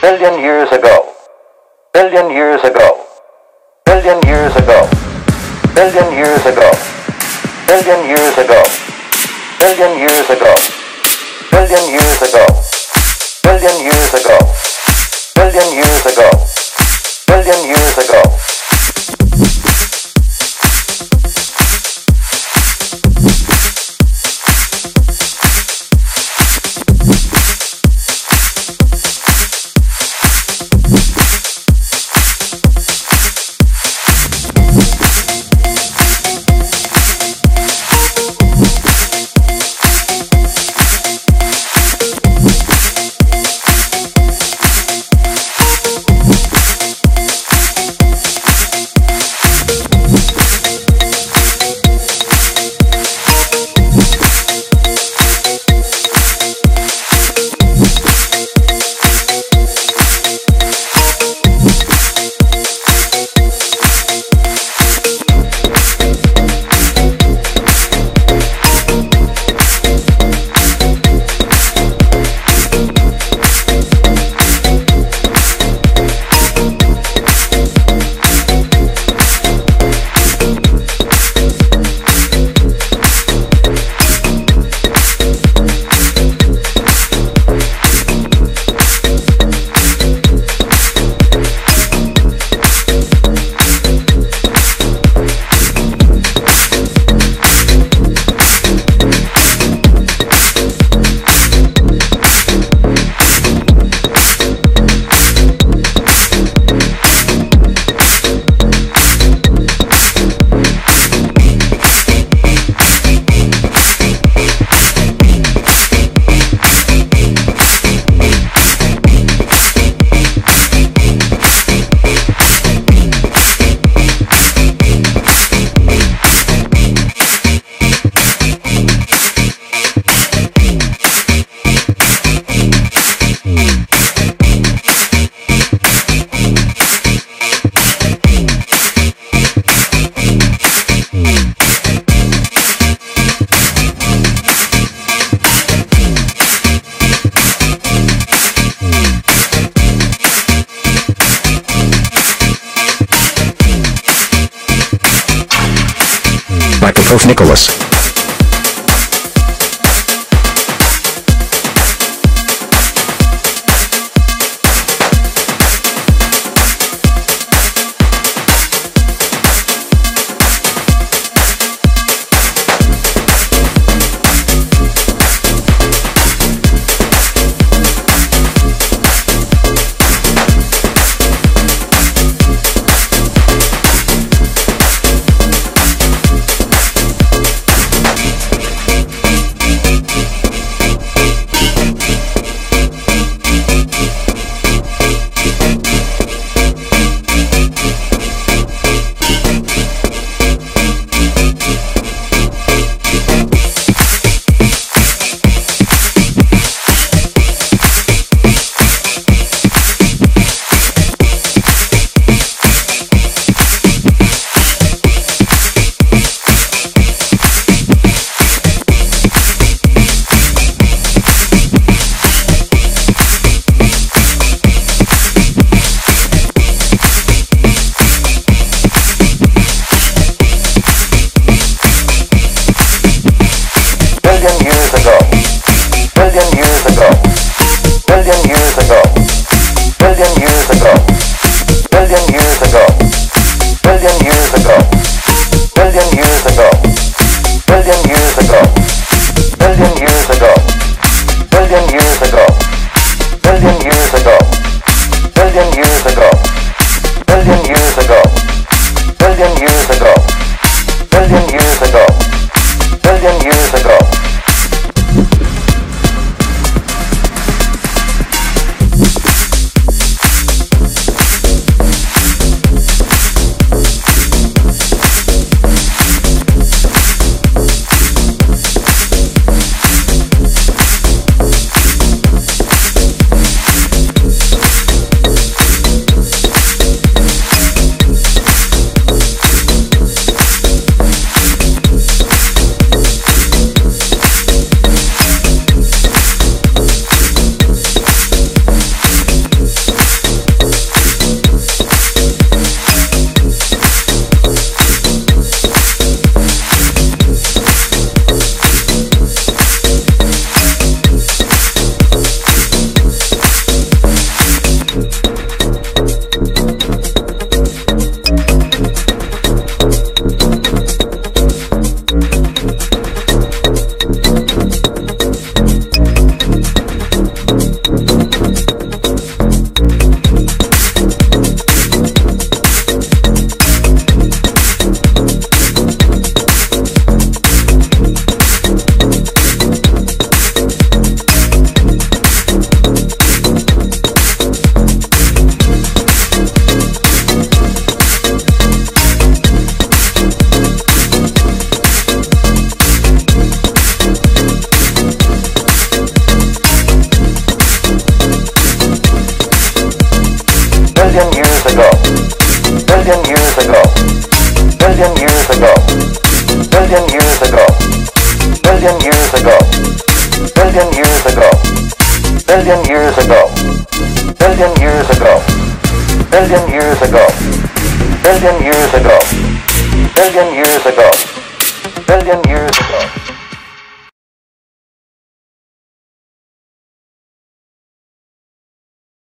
billion years ago, billion years ago, billion years ago, billion years ago, billion years ago, billion years ago, billion years ago, billion years ago, billion years ago, billion years ago. Nicholas. million years ago. Years ago. Billion years ago. Billion years ago. Billion years ago. Billion years ago. Billion years ago. Billion years ago. Billion years ago. Billion years ago. Billion years ago.